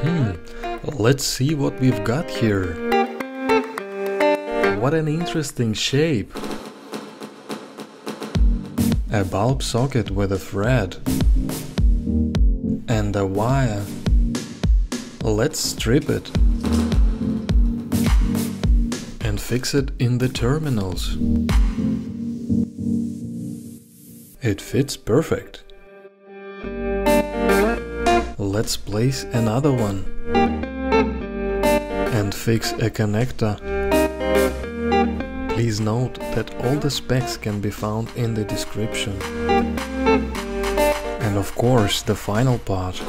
Hmm, let's see what we've got here. What an interesting shape. A bulb socket with a thread. And a wire. Let's strip it. And fix it in the terminals. It fits perfect. Let's place another one. And fix a connector. Please note that all the specs can be found in the description. And of course the final part.